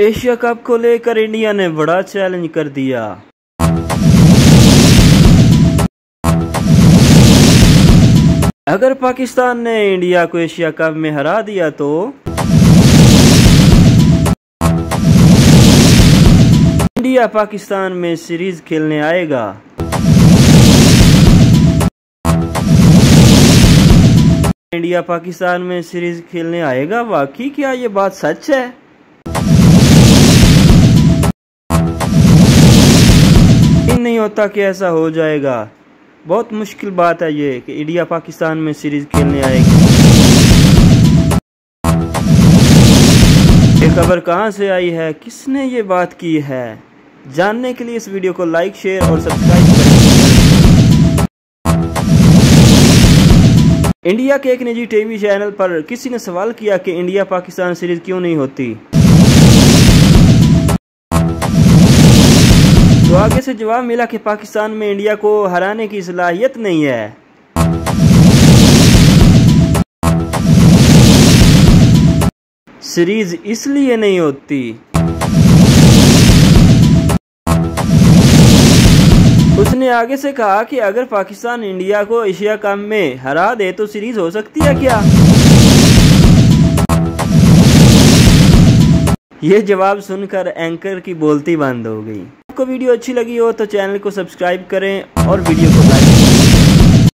Asia cup को लेकर India ने बड़ा चैलेंज कर दिया। अगर पाकिस्तान ने इंडिया को एशिया कप में हरा दिया तो? इंडिया पाकिस्तान में सीरीज़ खेलने आएगा। इंडिया पाकिस्तान में सीरीज़ खेलने आएगा? वाकई क्या ये बात सच है? होता कि ऐसा हो जाएगा। बहुत मुश्किल बात है ये कि इंडिया पाकिस्तान में सीरीज़ खेलने आएगी। ये खबर कहाँ से आई है? किसने ये बात की है? जानने के लिए इस वीडियो को लाइक, शेयर और सब्सक्राइब करें। इंडिया के एक निजी टीवी चैनल पर किसी ने सवाल किया कि इंडिया पाकिस्तान सीरीज़ क्यों नहीं होती? आगे से जवाब मिला कि पाकिस्तान में इंडिया को हराने की सलाहियत नहीं है। सीरीज़ इसलिए नहीं होती। उसने आगे से कहा कि अगर पाकिस्तान इंडिया को एशिया कप में हरा दे तो सीरीज़ हो सकती है क्या? ये जवाब सुनकर एंकर की बोलती बंद हो गई। आपको वीडियो अच्छी लगी हो तो चैनल को सब्सक्राइब करें और वीडियो को लाइक